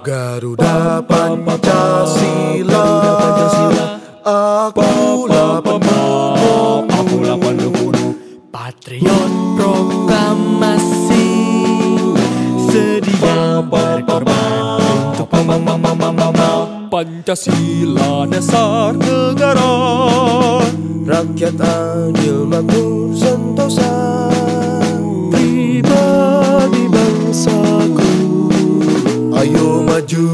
Garuda Pancasila Akulah pendukungmu Patriot proklamasi Sedia berkorban untuk Pancasila dasar negara Rakyat adil makmur sentosa Pribadi bangsaku Ayo maju,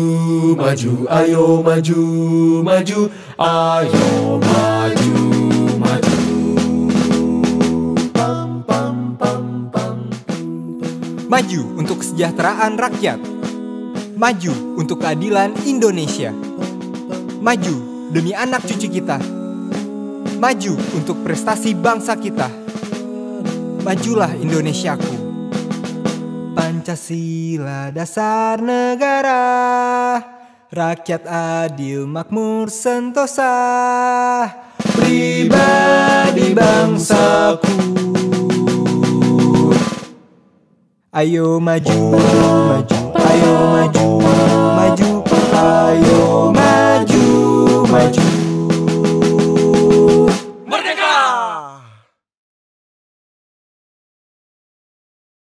maju, ayo maju, maju Ayo maju, maju Pam, pam, pam, pam Maju untuk kesejahteraan rakyat. Maju untuk keadilan Indonesia. Maju demi anak cucu kita. Maju untuk prestasi bangsa kita. Majulah Indonesiaku. Pancasila dasar negara. Rakyat adil makmur sentosa. Pribadi bangsaku. Ayo maju, maju, ayo maju,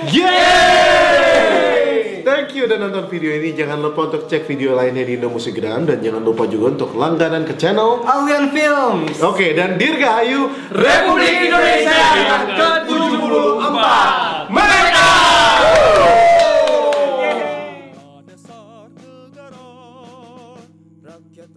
Yeay! Thank you udah nonton video ini. Jangan lupa untuk cek video lainnya di Indo Indomusikgram dan jangan lupa juga untuk langganan ke channel Alien Films. Oke, okay, dan Dirgahayu Republik Indonesia ke-74. Merdeka! Rakyat